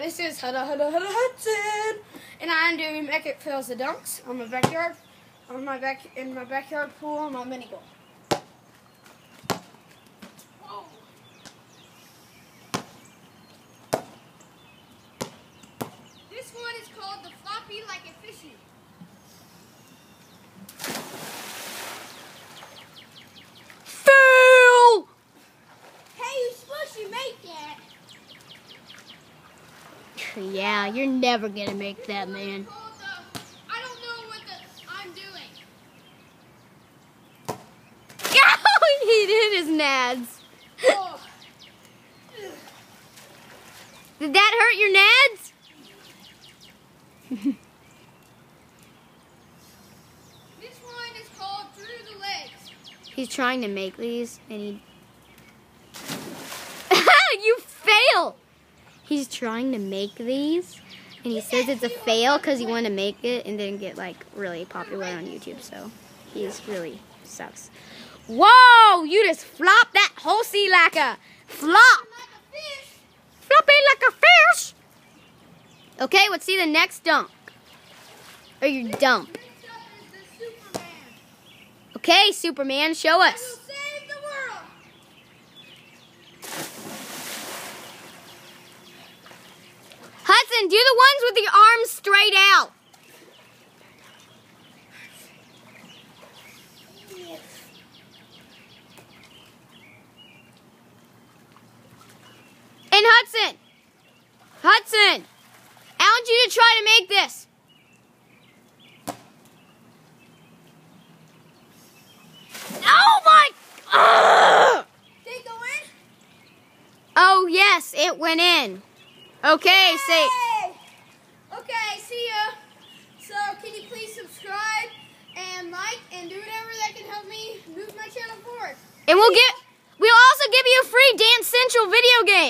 this is Hudda Hudda Hudda Hudson, and I'm doing Epic Fails the Dunks on my backyard, on my back in my backyard pool on my mini golf. This one is called the floppy like a fishy. Fail! Hey, you're supposed to make that. Yeah, you're never gonna make that, man. Called I don't know what the I'm doing. he did his nads. Oh. Did that hurt your nads? This one is called Through the Legs. He's trying to make these, and he. you fail! He's trying to make these, and he says it's a fail because he wanted to make it and didn't get like really popular on YouTube. So he's really sucks. Whoa! You just flopped that whole sea like a flop, flopping like a fish. Okay, let's see the next dunk. Or your dump. Okay, Superman, show us. saved the world. Hudson, do the ones with the arms straight out. And Hudson, Hudson, I want you to try to make this. Oh my! Ugh! Did it go in? Oh yes, it went in. Okay, say. Okay, see ya. So can you please subscribe and like and do whatever that can help me move my channel forward. And we'll get we'll also give you a free Dance Central video game.